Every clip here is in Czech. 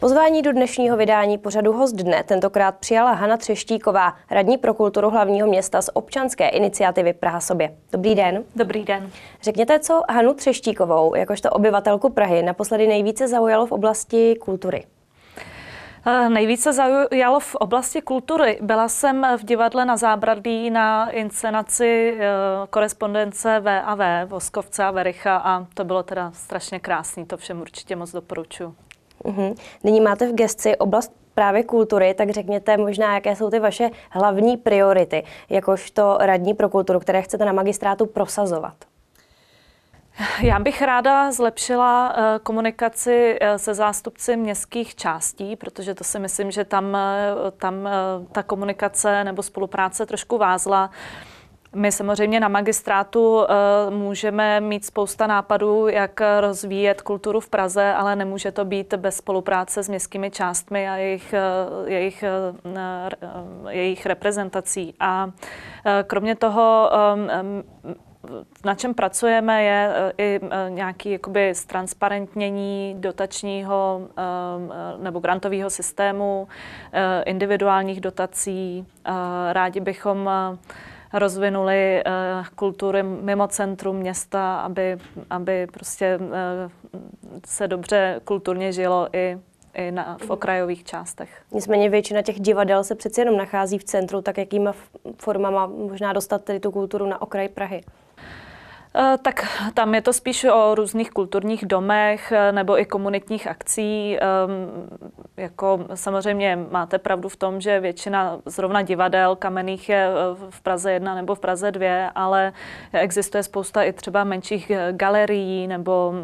Pozvání do dnešního vydání pořadu Host dne tentokrát přijala Hana Třeštíková, radní pro kulturu hlavního města z občanské iniciativy Praha sobě. Dobrý den. Dobrý den. Řekněte, co Hanu Třeštíkovou, jakožto obyvatelku Prahy, naposledy nejvíce zaujalo v oblasti kultury? Eh, nejvíce zaujalo v oblasti kultury. Byla jsem v divadle na Zábradlí na inscenaci eh, korespondence V a V, Voskovce a Vericha a to bylo teda strašně krásný, to všem určitě moc doporučuji. Uhum. Nyní máte v gesci oblast právě kultury, tak řekněte možná, jaké jsou ty vaše hlavní priority, jakožto radní pro kulturu, které chcete na magistrátu prosazovat. Já bych ráda zlepšila eh, komunikaci eh, se zástupci městských částí, protože to si myslím, že tam, eh, tam ta komunikace nebo spolupráce trošku vázla. My samozřejmě na magistrátu můžeme mít spousta nápadů, jak rozvíjet kulturu v Praze, ale nemůže to být bez spolupráce s městskými částmi a jejich, jejich, jejich reprezentací. A kromě toho na čem pracujeme, je i nějaký jakoby ztransparentnění dotačního e, nebo grantového systému, individuálních dotací. Rádi bychom rozvinuli kultury mimo centrum města, aby, aby prostě se dobře kulturně žilo i i na, v okrajových částech. Nicméně většina těch divadel se přeci jenom nachází v centru, tak jakýma formama možná dostat tedy tu kulturu na okraj Prahy? Eh, tak tam je to spíš o různých kulturních domech eh, nebo i komunitních akcí. Ehm, jako samozřejmě máte pravdu v tom, že většina zrovna divadel kamenných je eh, v Praze 1 nebo v Praze 2, ale existuje spousta i třeba menších galerií nebo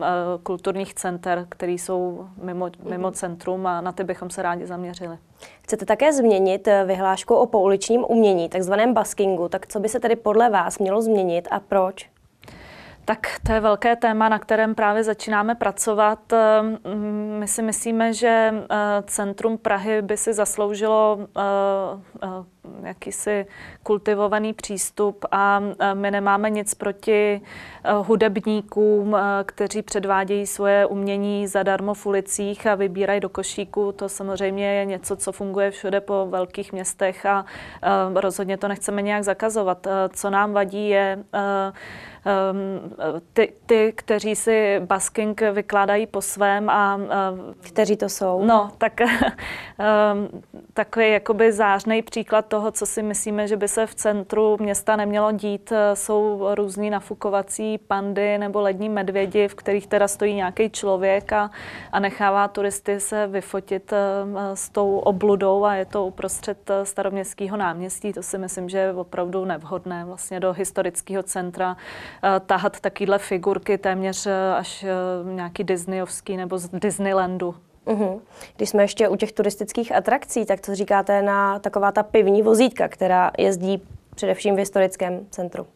kulturních center, které jsou mimo, mimo mhm. centrum a na ty bychom se rádi zaměřili. Chcete také změnit vyhlášku o pouličním umění, takzvaném baskingu. Tak co by se tedy podle vás mělo změnit a proč? Tak to je velké téma, na kterém právě začínáme pracovat. Ehm, my si myslíme, že eh, centrum Prahy by si zasloužilo eh, eh, jakýsi kultivovaný přístup a my nemáme nic proti hudebníkům, kteří předvádějí svoje umění zadarmo v ulicích a vybírají do košíku. To samozřejmě je něco, co funguje všude po velkých městech a rozhodně to nechceme nějak zakazovat. Co nám vadí je ty, ty, kteří si basking vykládají po svém a... Kteří to jsou? No, tak takový jakoby zářný příklad toho, co si myslíme, že by se v centru města nemělo dít, eh, jsou různý nafukovací pandy nebo lední medvědi, v kterých teda stojí nějaký člověk a, a nechává turisty se vyfotit ehm, s tou obludou a je to uprostřed eh, staroměstského náměstí. To si myslím, že je opravdu nevhodné vlastně do historického centra Eh, tahat takovéhle figurky téměř eh, až eh, nějaký Disneyovský nebo z Disneylandu. Uhum. Když jsme ještě u těch turistických atrakcí, tak co říkáte na taková ta pivní vozítka, která jezdí především v historickém centru?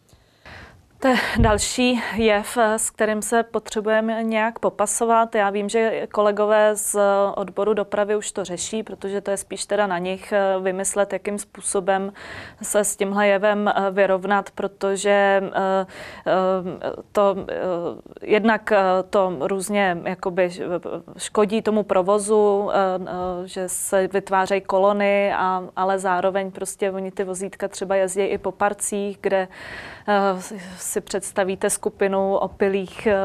To další jev, s kterým se potřebujeme nějak popasovat. Já vím, že kolegové z odboru dopravy už to řeší, protože to je spíš teda na nich eh, vymyslet, jakým způsobem se s tímhle jevem eh, vyrovnat, protože eh, to jednak to různě jakoby škodí tomu provozu, že se vytvářejí kolony, a, ale zároveň prostě oni ty vozítka třeba jezdí i po parcích, kde si představíte skupinu opilých eh,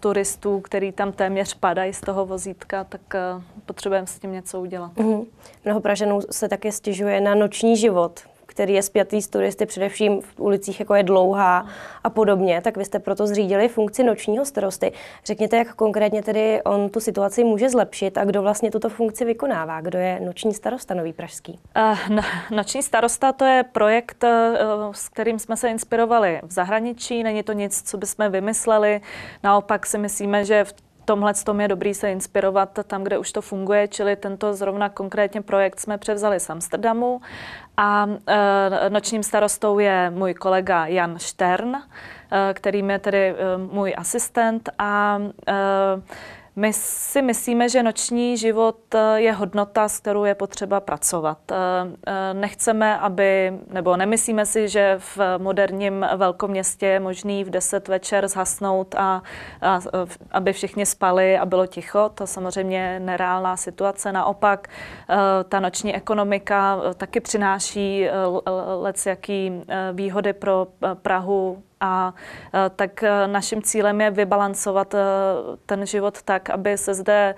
turistů, který tam téměř padají z toho vozítka, tak eh, potřebujeme s tím něco udělat. Mm-hmm. Mnoho Pražanů se také stěžuje na noční život který je spjatý s turisty především v ulicích, jako je Dlouhá a podobně, tak vy jste proto zřídili funkci nočního starosty. Řekněte, jak konkrétně tedy on tu situaci může zlepšit a kdo vlastně tuto funkci vykonává? Kdo je noční starosta nový pražský? Uh, noční starosta to je projekt, uh, s kterým jsme se inspirovali v zahraničí. Není to nic, co bychom vymysleli. Naopak si myslíme, že v tomhle tom je dobrý se inspirovat tam, kde už to funguje, čili tento zrovna konkrétně projekt jsme převzali z Amsterdamu a e, nočním starostou je můj kolega Jan Štern, e, kterým je tedy e, můj asistent a e, My si myslíme, že noční život eh, je hodnota, s kterou je potřeba pracovat. Eh, eh, nechceme, aby, nebo nemyslíme si, že v moderním velkoměstě je možný v 10 večer zhasnout a, a aby všichni spali a bylo ticho. To samozřejmě nereálná situace. Naopak, ta noční ekonomika taky přináší lec jaký výhody pro Prahu, a e, tak e, naším cílem je vybalancovat e, ten život tak, aby se zde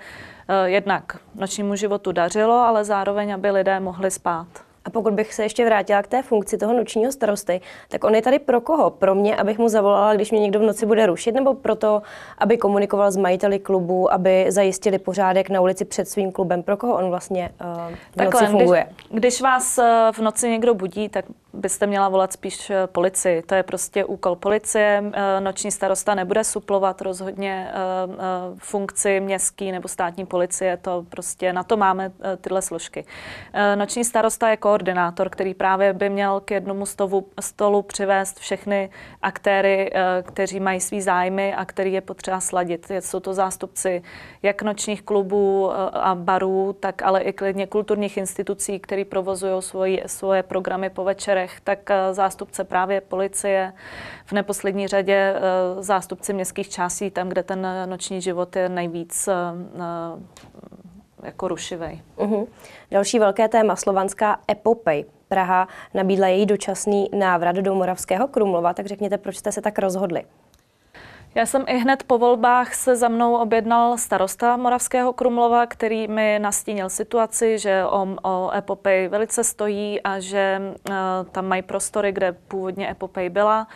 jednak nočnímu životu dařilo, ale zároveň, aby lidé mohli spát. A pokud bych se ještě vrátila k té funkci toho nočního starosty, tak on je tady pro koho? Pro mě, abych mu zavolala, když mě někdo v noci bude rušit, nebo proto, aby komunikoval s majiteli klubu, aby zajistili pořádek na ulici před svým klubem? Pro koho on vlastně uh, v Takhle, noci funguje? Když, když vás v noci někdo budí, tak byste měla volat spíš eh, policii. To je prostě úkol policie. Eh, noční starosta nebude suplovat rozhodně eh, funkci městský nebo státní policie. To prostě na to máme tyhle složky. Noční starosta je koordinátor, který právě by měl k jednomu stolu, stolu přivést všechny aktéry, kteří mají svý zájmy a který je potřeba sladit. Jsou to zástupci jak nočních klubů a barů, tak ale i klidně kulturních institucí, které provozují svoje, svoje programy po večerech tak eh, zástupce právě policie, v neposlední řadě eh, zástupci městských částí, tam, kde ten noční život je nejvíc eh, jako rušivý. Uh-huh. Další velké téma, slovanská epopej. Praha nabídla její dočasný návrat do Moravského Krumlova, tak řekněte, proč jste se tak rozhodli? Já jsem i hned po volbách se za mnou objednal starosta Moravského Krumlova, který mi nastínil situaci, že o, o Epopej velice stojí a že uh, tam mají prostory, kde původně Epopej byla.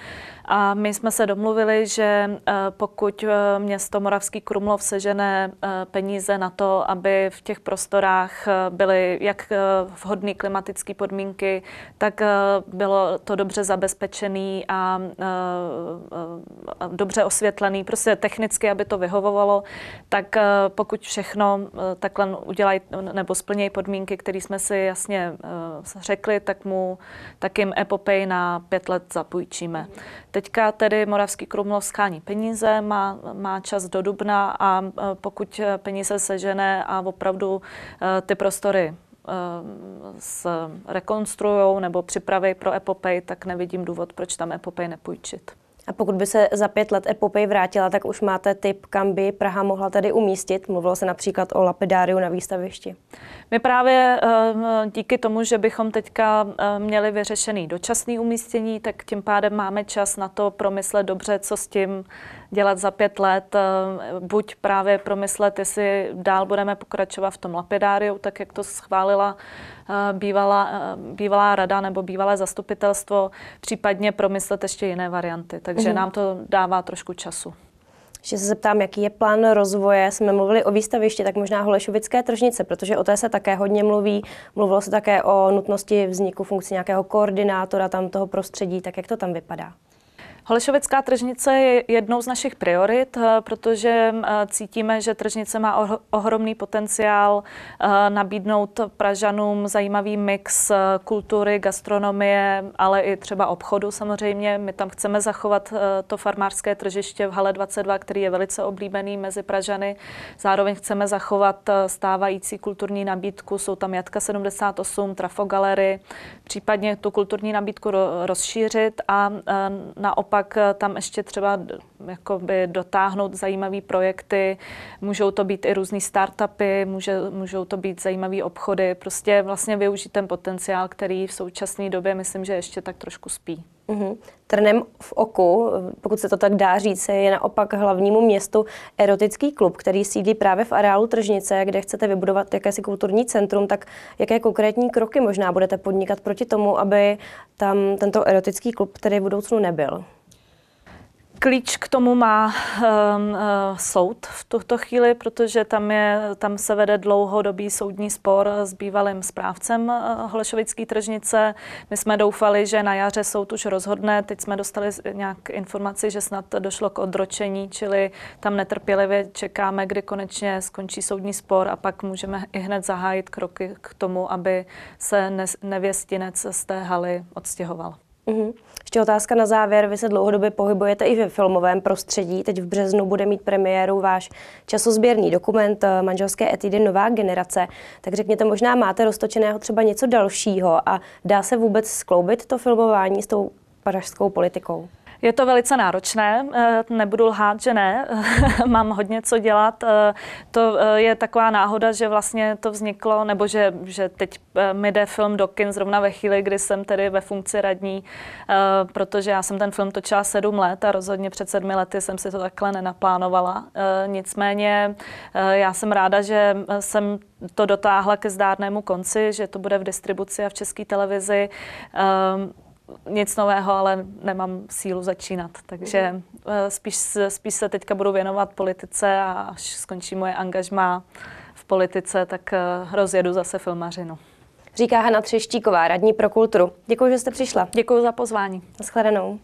A my jsme se domluvili, že uh, pokud uh, město Moravský Krumlov sežené uh, peníze na to, aby v těch prostorách byly jak vhodné klimatické podmínky, tak bylo to dobře zabezpečený a dobře osvětlené prostě technicky, aby to vyhovovalo, tak eh, pokud všechno eh, takhle udělají nebo splnějí podmínky, které jsme si jasně eh, řekli, tak mu tak jim Epopej na pět let zapůjčíme. Teďka tedy Moravský Krumlov schání peníze, má, má čas do dubna a pokud peníze sežené a opravdu ty prostory s rekonstruujou nebo připraví pro Epopej, tak nevidím důvod, proč tam Epopej nepůjčit. A pokud by se za pět let epopej vrátila, tak už máte tip, kam by Praha mohla tady umístit? Mluvilo se například o lapidáriu na výstavišti. My právě eh, díky tomu, že bychom teďka eh, měli vyřešený dočasný umístění, tak tím pádem máme čas na to promyslet dobře, co s tím dělat za pět let. Eh, buď právě promyslet, jestli dál budeme pokračovat v tom lapidáriu, tak jak to schválila bývalá, bývalá rada nebo bývalé zastupitelstvo, případně promyslet ještě jiné varianty. Takže mm. nám to dává trošku času. Ještě se zeptám, jaký je plán rozvoje. Jsme mluvili o výstavišti, tak možná Holešovické tržnice, protože o té se také hodně mluví. Mluvilo se také o nutnosti vzniku funkce nějakého koordinátora tam toho prostředí. Tak jak to tam vypadá? Holešovická tržnice je jednou z našich priorit, eh, protože eh, cítíme, že tržnice má ohromný potenciál eh, nabídnout Pražanům zajímavý mix kultury, gastronomie, ale i třeba obchodu samozřejmě. My tam chceme zachovat to farmářské tržiště v Hale 22, který je velice oblíbený mezi Pražany. Zároveň chceme zachovat stávající kulturní nabídku. Jsou tam Jatka 78, Trafogalery, případně tu kulturní nabídku rozšířit a naopak pak eh, tam ještě třeba jakoby dotáhnout zajímavé projekty. Můžou to být i různý startupy, může, můžou to být zajímavé obchody. Prostě vlastně využít ten potenciál, který v současné době myslím, že ještě tak trošku spí. Mm-hmm. Trnem v oku, pokud se to tak dá říct, je naopak hlavnímu městu erotický klub, který sídlí právě v areálu Tržnice, kde chcete vybudovat jakési kulturní centrum, tak jaké konkrétní kroky možná budete podnikat proti tomu, aby tam tento erotický klub tedy v budoucnu nebyl? Klíč k tomu má um, uh, soud v tuto chvíli, protože tam, je, tam se vede dlouhodobý soudní spor s bývalým správcem uh, Holešovické tržnice. My jsme doufali, že na jaře soud už rozhodne. Teď jsme dostali nějak informaci, že snad došlo k odročení, čili tam netrpělivě čekáme, kdy konečně skončí soudní spor a pak můžeme i hned zahájit kroky k tomu, aby se nevěstinec z té haly odstěhoval. Mm-hmm. Ještě otázka na závěr. Vy se dlouhodobě pohybujete i ve filmovém prostředí. Teď v březnu bude mít premiéru váš časozběrný dokument eh, Manželské etidy Nová generace. Tak řekněte, možná máte roztočeného třeba něco dalšího a dá se vůbec skloubit to filmování s tou pražskou politikou? Je to velice náročné, eh, nebudu lhát, že ne, mám hodně co dělat. Eh, to eh, je taková náhoda, že vlastně to vzniklo, nebo že, že teď mi jde film do kin zrovna ve chvíli, kdy jsem tedy ve funkci radní, protože já jsem ten film točila sedm let a rozhodně před sedmi lety jsem si to takhle nenaplánovala. Nicméně já jsem ráda, že jsem to dotáhla ke zdárnému konci, že to bude v distribuci a v české televizi nic nového, ale nemám sílu začínat. Takže eh, spíš, spíš se teďka budu věnovat politice a až skončí moje angažma v politice, tak eh, rozjedu zase filmařinu. Říká Hana Třeštíková, radní pro kulturu. Děkuji, že jste přišla. Děkuji za pozvání. Naschledanou.